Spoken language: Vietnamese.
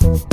Thank